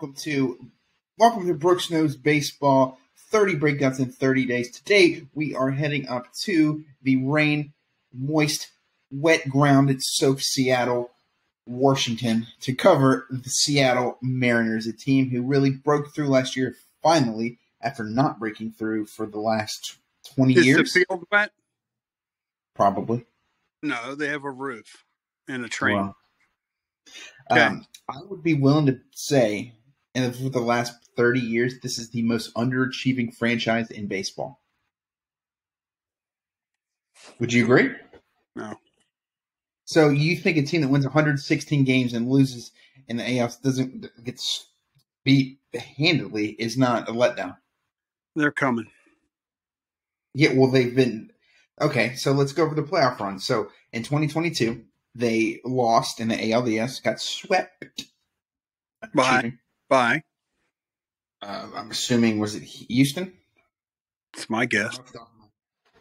welcome to welcome to Brooks Knows Baseball. 30 breakdowns in 30 days. Today we are heading up to the rain, moist, wet ground at soaked Seattle, Washington to cover the Seattle Mariners, a team who really broke through last year finally after not breaking through for the last 20 Is years. the field wet? Probably. No, they have a roof and a train. Well, Okay. um, I would be willing to say, and for the last 30 years, this is the most underachieving franchise in baseball. Would you agree? No. So you think a team that wins 116 games and loses in the ALs doesn't gets beat handedly is not a letdown? They're coming. Yeah, well, they've been okay. So let's go over the playoff run. So in 2022, they lost in the ALDS, got swept. Bye. Bye. Uh, I'm assuming was it Houston? It's my guess.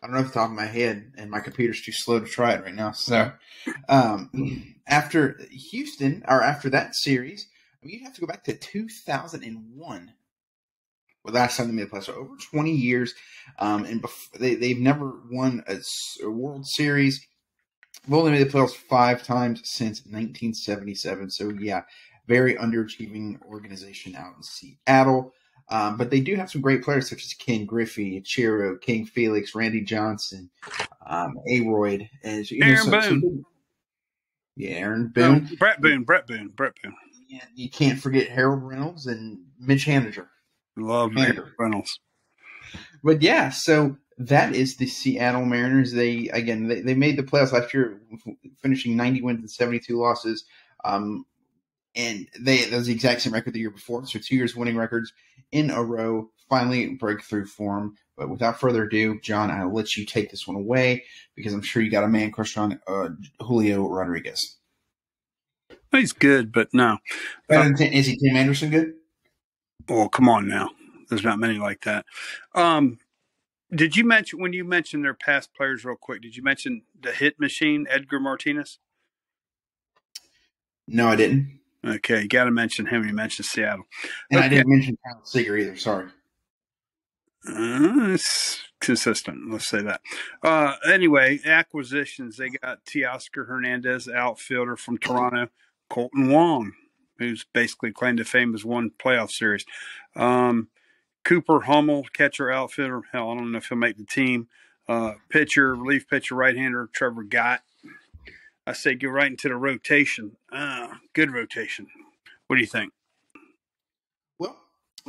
I don't know off the top of my head, and my computer's too slow to try it right now. So, um, after Houston, or after that series, I mean, you have to go back to 2001. Well, last time they made the playoffs, so over 20 years, um, and bef- they they've never won a World Series. They've only made the playoffs five times since 1977. So, yeah, very underachieving organization out in Seattle. Um, but they do have some great players such as Ken Griffey, Chiro, King Felix, Randy Johnson, um, Aroyd, and you know, Aaron some Boone. good- yeah, Aaron Boone. Bret Boone. Bret Boone. Bret Boone. Yeah, you can't forget Harold Reynolds and Mitch Haniger. Love. Aaron Reynolds. But yeah, so that is the Seattle Mariners. They again they, they made the playoffs last year, finishing 90 wins and 72 losses. Um, and they that was the exact same record the year before. So two years winning records in a row. Finally breakthrough form. But without further ado, John, I'll let you take this one away because I'm sure you got a man crush on uh, Julio Rodriguez. He's good, but no. Uh, is he Tim Anderson good? Oh, come on now. There's not many like that. Um, did you mention when you mentioned their past players real quick? Did you mention the hit machine, Edgar Martinez? No, I didn't. Okay, you got to mention him. You mentioned Seattle. And I didn't mention Kyle Seager either. Sorry. Uh, it's consistent. Let's say that. Uh, anyway, acquisitions. They got Teoscar Hernandez, outfielder from Toronto. Kolten Wong, who's basically claimed to fame as one playoff series. Um, Cooper Hummel, catcher, outfielder. Hell, I don't know if he'll make the team. Uh, pitcher, relief pitcher, right-hander Trevor Gott. I say go right into the rotation. Uh, good rotation. What do you think? Well,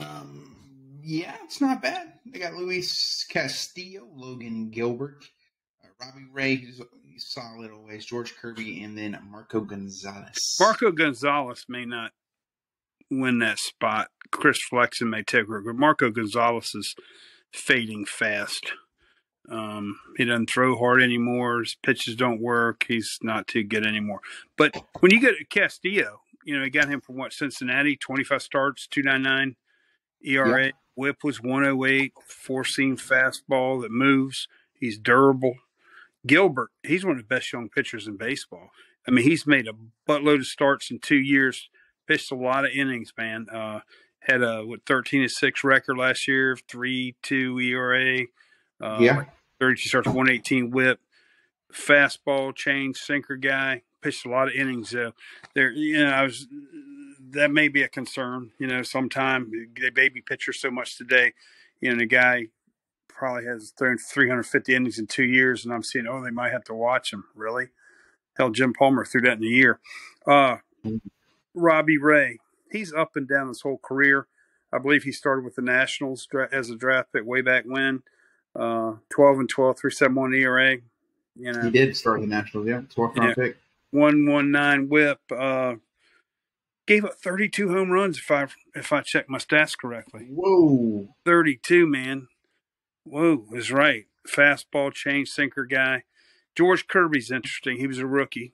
um, yeah, it's not bad. They got Luis Castillo, Logan Gilbert, uh, Robbie Ray, who's, solid always, George Kirby, and then Marco Gonzalez. Marco Gonzalez may not win that spot. Chris Flexen may take her, but Marco Gonzalez is fading fast. Um, he doesn't throw hard anymore. His pitches don't work. He's not too good anymore. But when you get Castillo, you know, you got him from what Cincinnati, twenty five starts, two nine nine ERA. Whip was one oh eight. Four seam fastball that moves. He's durable. Gilbert, he's one of the best young pitchers in baseball. I mean, he's made a buttload of starts in two years. Pitched a lot of innings, man. Uh, had a what thirteen and six record last year, three two ERA. Uh, yeah, 32 starts, 118 whip, fastball, change, sinker guy. Pitched a lot of innings. Uh, there, you know, I was that may be a concern. You know, sometime they baby pitchers so much today. You know, the guy probably has thrown 350 innings in two years, and I'm seeing, oh, they might have to watch him. Really? Hell, Jim Palmer threw that in a year. Uh, Robbie Ray, he's up and down his whole career. I believe he started with the Nationals as a draft pick way back when. Uh, 12 and 12, 371 ERA. You know, he did start the Nationals. Yeah, 12th round Yeah. pick. 119 whip. Uh, gave up 32 home runs if I if I check my stats correctly. Whoa, 32, man. Whoa, is right. Fastball change sinker guy. George Kirby's interesting. He was a rookie.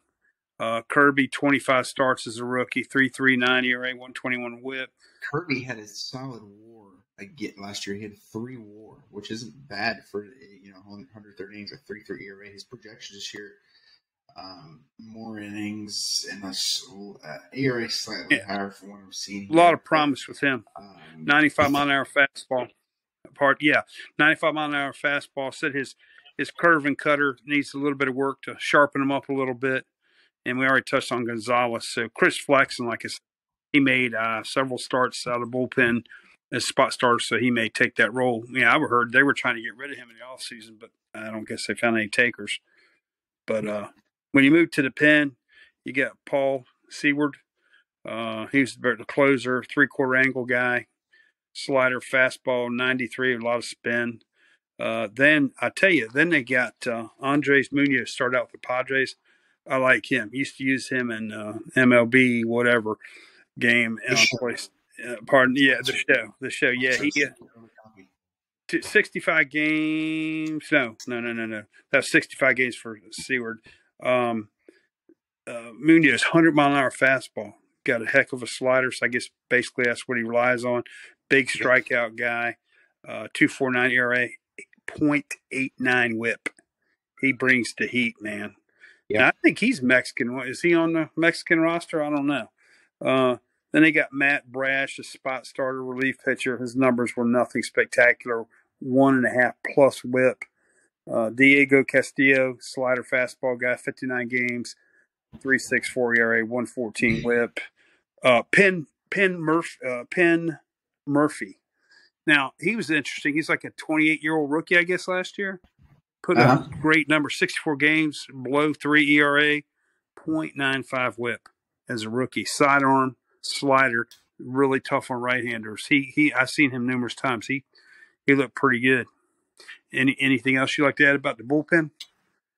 Uh, Kirby, 25 starts as a rookie, 339 ERA, 121 whip. Kirby had a solid WAR again last year. He had three WAR, which isn't bad for you know 130 innings, a 3-3 ERA. His projections this year um, more innings and a uh, ERA slightly yeah. higher from what I'm seeing. A lot of promise with him. Um, 95 mile an hour fastball. Part yeah, 95 mile an hour fastball. Said his his curve and cutter needs a little bit of work to sharpen him up a little bit. And we already touched on Gonzalez. So Chris Flexen, like I said, he made uh, several starts out of bullpen as spot starter, so he may take that role. Yeah, I've heard they were trying to get rid of him in the off season, but I don't guess they found any takers. But uh, when you move to the pen, you got Paul Sewald. Uh, he's the closer, three quarter angle guy, slider, fastball, 93, a lot of spin. Uh, then I tell you, then they got uh, Andres Munoz start out with the Padres. I like him. Used to use him in uh, MLB, whatever game. And place, uh, pardon, yeah, the show, the show. Yeah, he. Uh, 65 games. No, no, no, no, no. That's 65 games for Sewald. Um, uh, Munoz, 100 mile an hour fastball. Got a heck of a slider. So I guess basically that's what he relies on. Big strikeout guy. Uh, 249 ERA, 0.89 whip. He brings the heat, man. Yeah. I think he's Mexican. Is he on the Mexican roster? I don't know. Uh, then they got Matt Brash, a spot starter relief pitcher. His numbers were nothing spectacular. One and a half plus whip. Uh, Diego Castillo, slider fastball guy, 59 games, 364 ERA, 114 whip. Uh, Penn, Penn, Murph, uh, Penn Murfee. Now, he was interesting. He's like a 28 year old rookie, I guess, last year. Put uh-huh. up great number 64 games, below three ERA, 0.95 whip as a rookie. Sidearm, slider, really tough on right-handers. He he I've seen him numerous times. He he looked pretty good. Any anything else you like to add about the bullpen?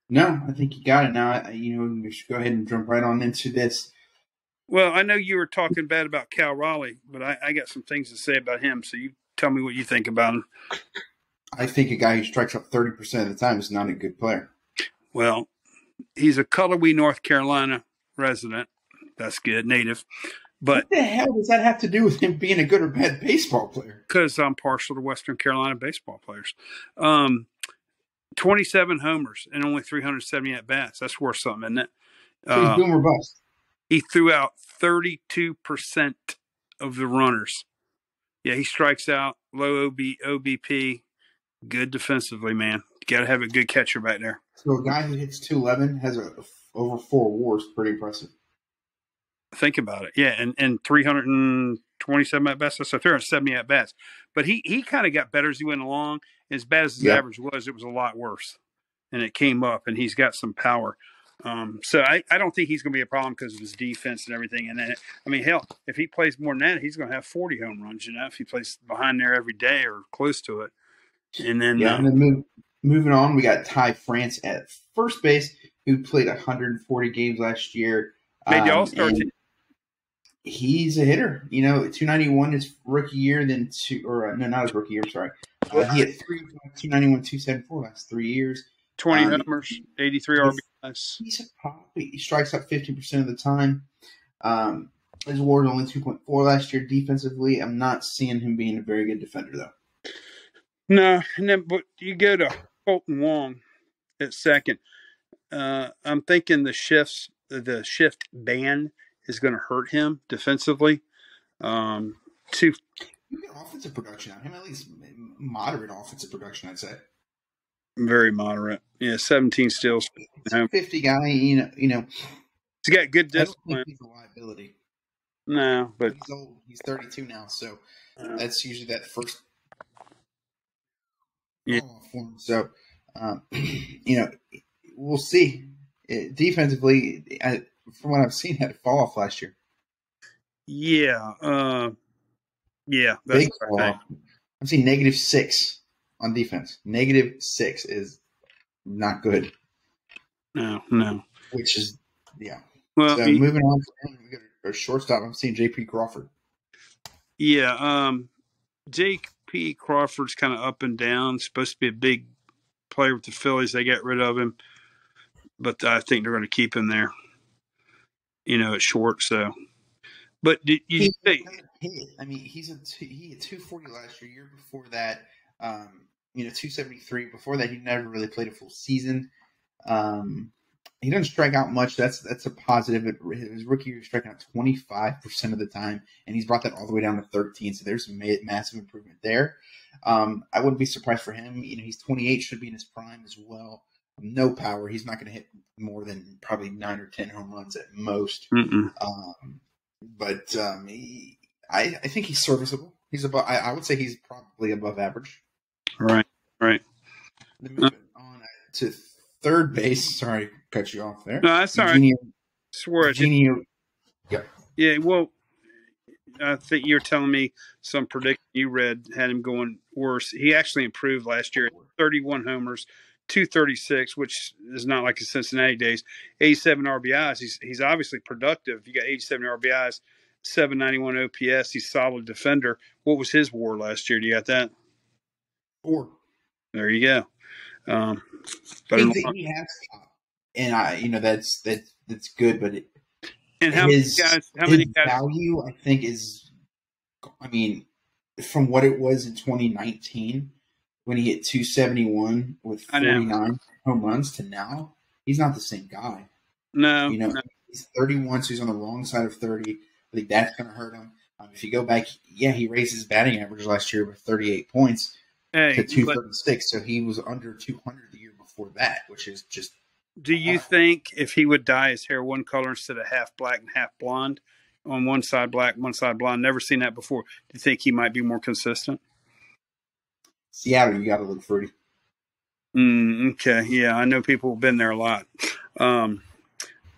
No, I think you got it. Now you know we should go ahead and jump right on into this. Well, I know you were talking bad about Cal Raleigh, but I, I got some things to say about him. So you tell me what you think about him. I think a guy who strikes out thirty percent of the time is not a good player. Well, he's a Cullowhee, North Carolina resident. That's good, native. But what the hell does that have to do with him being a good or bad baseball player? Because I'm partial to Western Carolina baseball players. Um, 27 homers and only 370 at bats. That's worth something, isn't it? So he's uh, boom or bust. He threw out 32% of the runners. Yeah, he strikes out, low OB, OBP, good defensively, man. Got to have a good catcher back there. So a guy who hits 211 has a, over four wars. Pretty impressive. Think about it. Yeah, and, and 327 at bats. So 370 at bats. But he, he kind of got better as he went along. As bad as his yeah. average was, it was a lot worse. And it came up, and he's got some power. Um, so I, I don't think he's going to be a problem because of his defense and everything. And then, I mean, hell, if he plays more than that, he's going to have 40 home runs, you know, if he plays behind there every day or close to it. And then, yeah, uh, and then move, moving on, we got Ty France at first base, who played 140 games last year. Made the um, All Star team he's a hitter. You know, 291 his rookie year, then two, or uh, no, not his rookie year, sorry. Uh, he had three, 291, 274 last three years. 20 um, homers, 83 RBIs. He's a pop. He strikes out 50% of the time. Um, his WAR is only 2.4 last year defensively. I'm not seeing him being a very good defender, though. No, and then, but you go to Kolten Wong at second. Uh, I'm thinking the shifts, the shift ban is going to hurt him defensively. Um, to get offensive production out him, at least moderate offensive production, I'd say. Very moderate. Yeah, 17 steals. 50 guy, you know, you know. He's got good discipline. he's a liability. No, but he's old. He's 32 now, so that's usually that first. Yeah. So, um, you know, we'll see. It, defensively, I, from what I've seen, had a fall off last year. Yeah, uh, yeah, big fall off. I've seen negative six on defense. Negative six is not good. No, no. Which is yeah. Well, so he, moving on, we got a shortstop. I'm seeing J.P. Crawford. Yeah, um, J.P. Crawford's kind of up and down. Supposed to be a big player with the Phillies. They got rid of him, but I think they're going to keep him there you know, at short. So, but did you he, say? I mean, he's a he had two forty last year. Year before that, um, you know, two seventy three. Before that, he never really played a full season. Um, he doesn't strike out much. That's that's a positive. His rookie year, striking out 25% of the time, and he's brought that all the way down to 13. So there's a massive improvement there. Um, I wouldn't be surprised for him. You know, he's 28, should be in his prime as well. No power. He's not going to hit more than probably nine or 10 home runs at most. Um, but um, he, I, I think he's serviceable. He's above. I, I, would say he's probably above average. Right. Right. Moving uh, on to third base. Sorry, cut you off there. No, that's all Eugenio, right. Swear Eugenio, yeah. Yeah. Well, I think you're telling me some prediction you read had him going worse. He actually improved last year. 31 homers, 236, which is not like his Cincinnati days. 87 RBIs. He's he's obviously productive. You got 87 RBIs, 791 OPS. He's solid defender. What was his WAR last year? Do you got that? Four. There you go. Um, but he, he has top, and I, you know, that's that's that's good. But it, and how his, many guys? How many guys? Value, I think, is. I mean, from what it was in 2019 when he hit 271 with 49 home runs to now, he's not the same guy. No, you know, no. he's 31, so he's on the wrong side of 30. I think that's going to hurt him. Um, if you go back, yeah, he raised his batting average last year with 38 points hey, to 236, so he was under 200 the year before that, which is just. Do you uh, think if he would dye his hair one color instead of half black and half blonde, on one side black, one side blonde. Never seen that before. Do you think he might be more consistent? Seattle, you got to look fruity. Mm, okay, yeah, I know people have been there a lot. Um,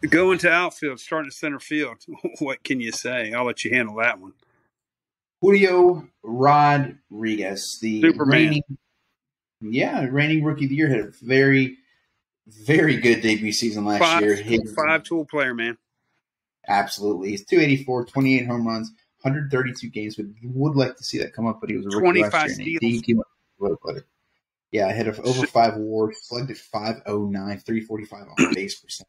going to outfield, starting at center field. what can you say? I'll let you handle that one. Julio Rodriguez, the Superman. reigning, yeah, reigning rookie of the year, had a very, very good debut season last five, year. five tool player, man. Absolutely. He's 284, 28 home runs, 132 games. But would like to see that come up, but he was a rookie 25 last year. Steals. Yeah, I had over five WAR, slugged at 509, 345 on base percent.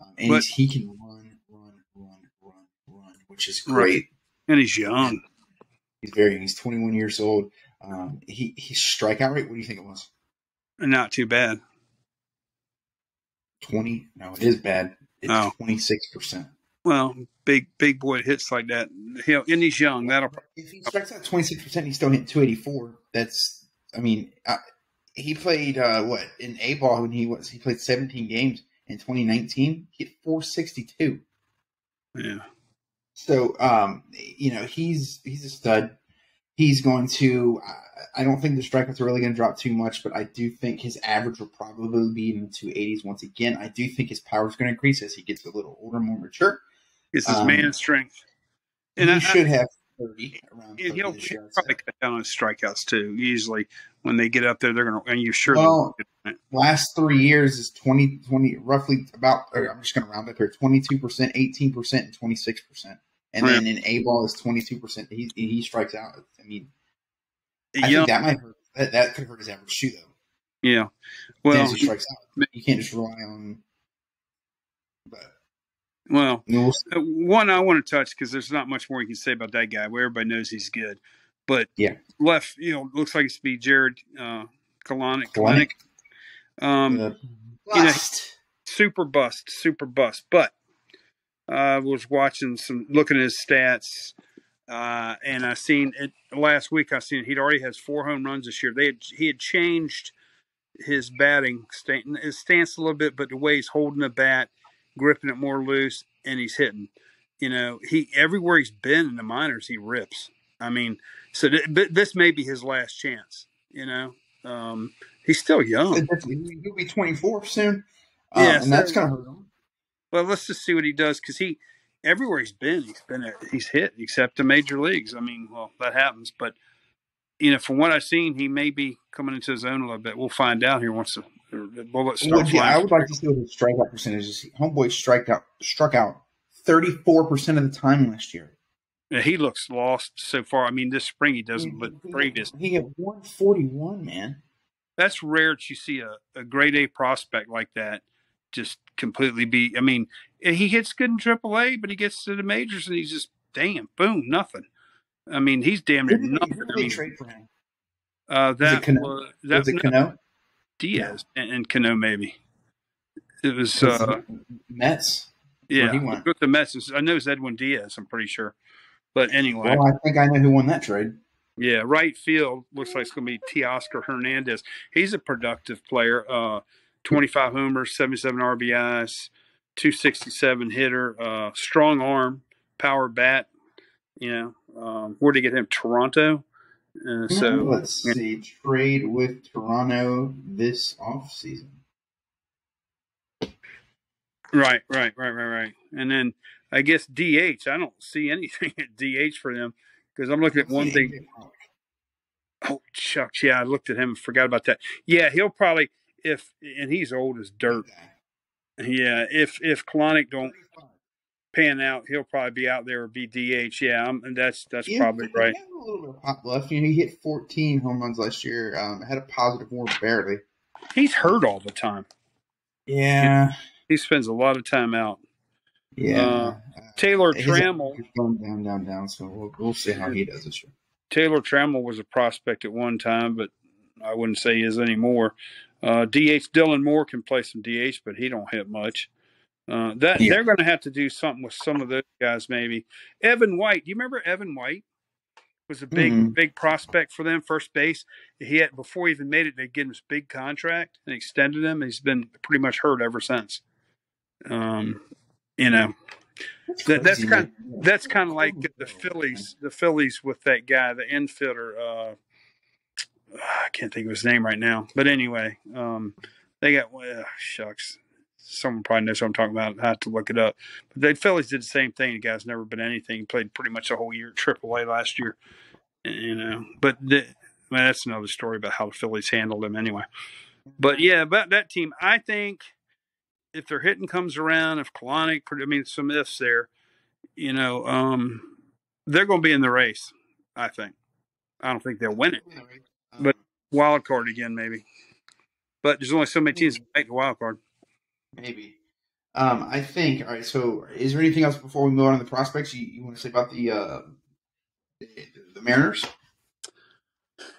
Um, and but, he can run, run, run, run, run, which is great. And he's young. He's very He's 21 years old. Um, he his strikeout rate. What do you think it was? Not too bad. 20. No, it is bad. It's 26 percent. Well, big big boy hits like that. He'll and he's young. That'll if he strikes out twenty six percent, he's still hitting two eighty four. That's I mean, uh, he played uh, what in A ball when he was he played seventeen games in twenty nineteen. He hit four sixty two. Yeah. So um, you know he's he's a stud. He's going to. I don't think the strikeouts are really going to drop too much, but I do think his average will probably be in the two eighties once again. I do think his power is going to increase as he gets a little older, more mature. It's his um, man strength. And he I, should have 30 around. 30 he'll, he'll probably cut down on strikeouts too. Usually, when they get up there, they're going to, and you're sure. Well, last three years is 20, 20 roughly about, I'm just going to round up here 22%, 18%, and 26%. And then in A ball is 22%. He, he strikes out. I mean, I think that might hurt. That, that could hurt his average too, though. Yeah. Well, he strikes out. You can't just rely on. But well, uh, one I want to touch because there's not much more you can say about that guy. Where everybody knows he's good, but yeah, left you know looks like it's to be Jarred uh, Kelenic. Um, uh, you know, super bust, super bust. But I uh, was watching some, looking at his stats, uh, and I seen it last week. I seen he'd already has four home runs this year. They had, he had changed his batting stance, his stance a little bit, but the way he's holding the bat gripping it more loose, and he's hitting. You know, he everywhere he's been in the minors, he rips. I mean, so th- this may be his last chance. You know, um, he's still young. He'll be 24 soon. Uh, yeah, and so, that's hurt him. Well, let's just see what he does because he everywhere he's been, he's been he's hit except the major leagues. I mean, well, that happens, but you know, from what I've seen, he may be coming into his own a little bit. We'll find out here once the the bullet starts. Well, yeah, I would like to see his strikeout percentage is. Homeboy struck out struck out thirty four percent of the time last year. Yeah, he looks lost so far. I mean, this spring he doesn't, but previous he forty one. Man, that's rare to see a, a grade A prospect like that just completely be. I mean, he hits good in AAA, but he gets to the majors and he's just damn boom nothing. I mean, he's damn near nothing. Who did they trade for him? Uh, that was it Cano? Was, that, was it Cano? Diaz yeah. and, and Cano maybe. It was uh, Mets. yeah he went. with the Mets. I know it's Edwin Diaz. I'm pretty sure. But anyway, Well, I think I know who won that trade. yeah, right field looks like it's going to be Teoscar Hernandez. He's a productive player. Uh, 25 homers, 77 RBIs, 267 hitter, uh, strong arm, power bat. You know, um, where to get him? Toronto. Uh, so let's see. Trade with Toronto this offseason. Right, right, right, right, right. And then I guess DH. I don't see anything at DH for them because I'm looking at one thing. Oh shucks, yeah, I looked at him and forgot about that. Yeah, he'll probably if and he's old as dirt. Yeah, if if Kelenic don't pan out, he'll probably be out there or be DH. Yeah, I'm, and that's that's Yeah, probably right. a little bit of pop left. You know, he hit 14 home runs last year. Um, had a positive WAR barely. He's hurt all the time. Yeah, He spends a lot of time out. yeah. Uh, Taylor His Trammell. going down, down, down. So we'll, we'll see how he does this year. Taylor Trammell was a prospect at one time, but I wouldn't say he is anymore. Uh, DH Dylan Moore can play some DH, but he don't hit much. Uh, that Yeah. they're going to have to do something with some of those guys. Maybe Evan White. Do you remember Evan White? Was a big Mhm. big prospect for them, first base. He had before he even made it, they gave him this big contract and extended him. He's been pretty much hurt ever since. Um, you know, That- that's kind- man. that's kind of like the Phillies. The Phillies with that guy, the infielder. Uh, I can't think of his name right now, but anyway, um, they got well, shucks. Someone probably knows what I'm talking about. I have to look it up. But the Phillies did the same thing. The guy's never been anything. Played pretty much the whole year at AAA last year. You know, but the, well, that's another story about how the Phillies handled him anyway. But yeah, about that team, I think if their hitting comes around, if Kelenic, I mean, some ifs there, you know, um, they're going to be in the race. I think. I don't think they'll win it. But- Wild card again, maybe. But there's only so many teams that make the wild card. Maybe. Um, I think. All right. So, is there anything else before we move on to the prospects you, you want to say about the uh, the, the Mariners?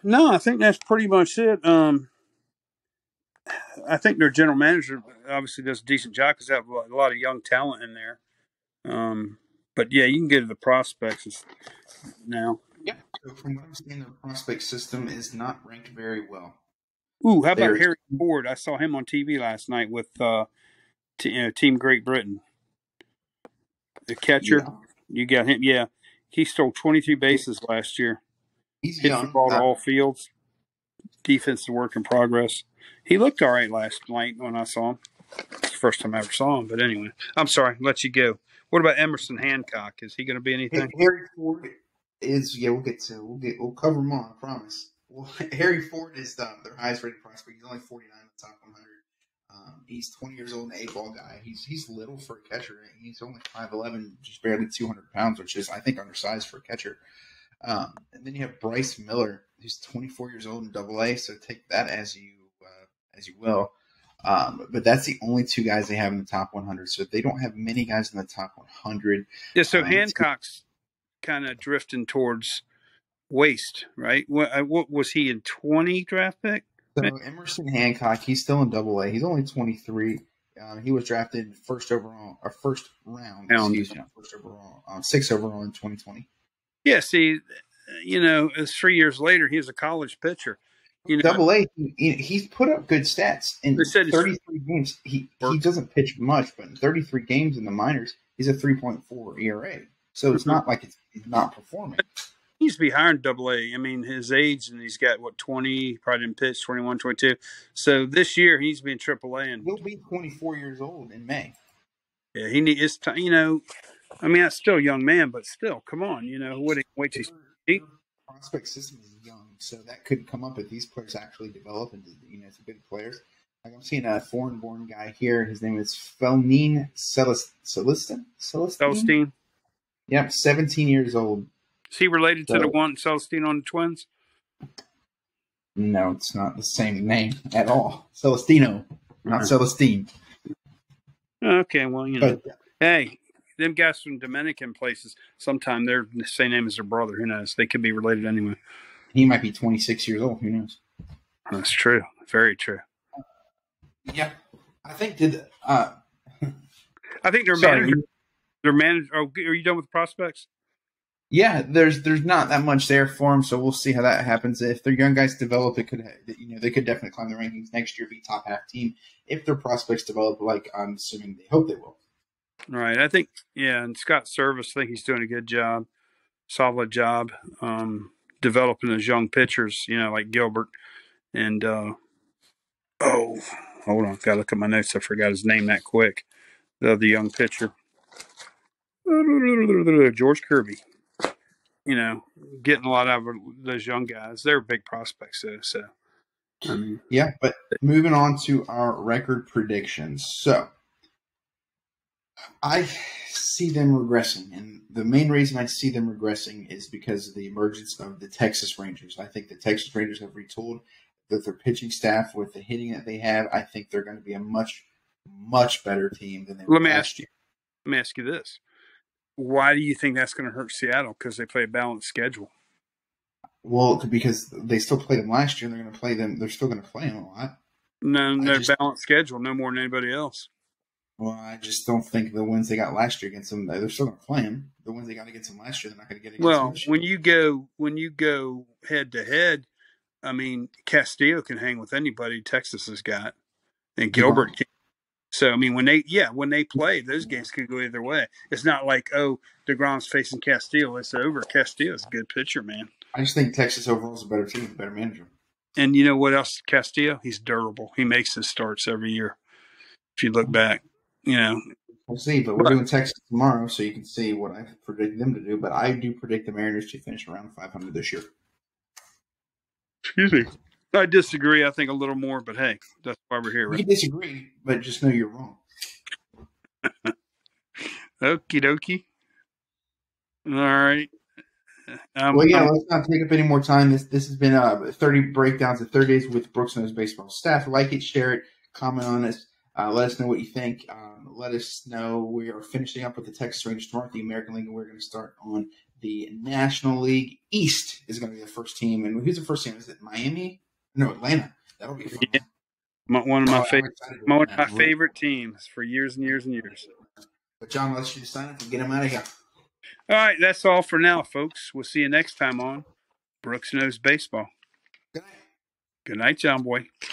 No, I think that's pretty much it. Um, I think their general manager obviously does a decent job because they have a lot of young talent in there. Um, but yeah, you can get to the prospects now. Yeah. So from what I'm seeing, the prospect system is not ranked very well. Ooh, how about There's- Harry Ford? I saw him on TV last night with uh, t- you know, Team Great Britain. The catcher, Yeah. you got him. Yeah, he stole 23 bases last year. He's Hit young. the ball to uh, all fields. Defense work in progress. He looked all right last night when I saw him. It's the first time I ever saw him. But anyway, I'm sorry. Let you go. What about Emerson Hancock? Is he going to be anything? Harry Ford is yeah. We'll get to we'll get we'll cover them all. I promise. Well, Harry Ford is the, their highest rated prospect. He's only 49 in the top 100. Um, he's 20 years old, an eight ball guy. He's he's little for a catcher. He's only 5'11, just barely 200 pounds, which is I think undersized for a catcher. Um, and then you have Bryce Miller, who's 24 years old in Double A. So take that as you uh, as you will. Um, but that's the only two guys they have in the top 100. So they don't have many guys in the top 100. Yeah, so Um, Hancock's kind of drifting towards waste, right? What, uh, what was he in 20 draft pick? So Emerson Hancock, he's still in Double A. He's only 23. Um, he was drafted first overall, or first round, Round. excuse me, first overall, um, six overall in 2020. Yeah, see, you know, it's three years later, he was a college pitcher. You know, Double A, he, he's put up good stats in They said it's- 33 games. He he doesn't pitch much, but in 33 games in the minors, he's a 3.4 ERA. So it's Mhm. not like it's, he's not performing. He needs to be higher in double A. I mean, his age, and he's got, what, 20, probably didn't pitch, 21, 22. So this year, he's been in triple A. And He'll be 24 years old in May. yeah, he needs, it's time, you know, I mean, that's still a young man, but still, come on, you know, what, wait till Their- their prospect system is young, so that could come up if these players actually develop into you know some good players. Like I'm seeing a foreign-born guy here. His name is Felnin Celest- Celestin. Celestine. Celestine. Yep, 17 years old. Is he related to the one Celestine on the Twins? No, it's not the same name at all. Celestino, not Mhm. Celestine. Okay, well, you know, But hey, them guys from Dominican places, sometime they're the same name as their brother. Who knows? They could be related anyway. he might be 26 years old. Who knows? That's true. Very true. Yeah. I think did uh, I think their Sorry. manager, their manager. Oh, are you done with prospects? Yeah, there's there's not that much there for them, so we'll see how that happens. If their young guys develop, it could you know they could definitely climb the rankings next year, be top half team. If their prospects develop like I'm assuming they hope they will. Right. I think yeah, and Scott Servais, I think he's doing a good job, solid job, um, developing those young pitchers. You know, like Gilbert and uh, oh, hold on, gotta look at my notes. I forgot his name that quick. The other young pitcher, George Kirby. You know, getting a lot out of those young guys. They're big prospects, though. So, I mean, Yeah, but moving on to our record predictions. So I see them regressing, and the main reason I see them regressing is because of the emergence of the Texas Rangers. I think the Texas Rangers have retooled that their pitching staff with the hitting that they have. I think they're going to be a much, much better team than they were Let me last ask you. let me ask you this: Why do you think that's going to hurt Seattle? Because they play a balanced schedule. Well, because they still played them last year, and they're going to play them. They're still going to play them a lot. No, no just- balanced schedule, no more than anybody else. Well, I just don't think the wins they got last year against them. They're still going to play them. The ones they got against them last year, they're not going to get Well, when you go when you go head to head, I mean Castillo can hang with anybody Texas has got, and Gilbert. Can. So I mean when they yeah when they play those games could go either way. It's not like oh Degrom's facing Castillo. It's over. Castillo's a good pitcher, man. I just think Texas overall is a better team, better manager. And you know what else? Castillo, he's durable. He makes his starts every year. If you look back, you know, We'll see, but we're Right. doing Texas tomorrow, so you can see what I predict them to do. But I do predict the Mariners to finish around 500 this year. excuse me. I disagree. I think a little more, but hey, that's why we're here, We right? disagree, but just know you're wrong. Okie dokie. All right. Um, well, yeah, um, let's not take up any more time. This this has been uh, 30 breakdowns of 30 days with Brooks Knows Baseball staff. Like it, share it, comment on us. Uh, let us know what you think. Um, let us know. We are finishing up with the Texas Rangers tomorrow, the American League, and we're going to start on the National League. East is going to be the first team. And who's the first team? Is it Miami? No, Atlanta. That'll be fun. Yeah. my, one of Oh, my I'm favorite, excited one of my favorite teams for years and years and years. But John, let's you to sign up and get him out of here. All right, that's all for now, folks. We'll see you next time on Brooks Knows Baseball. Good night. Good night, John Boy.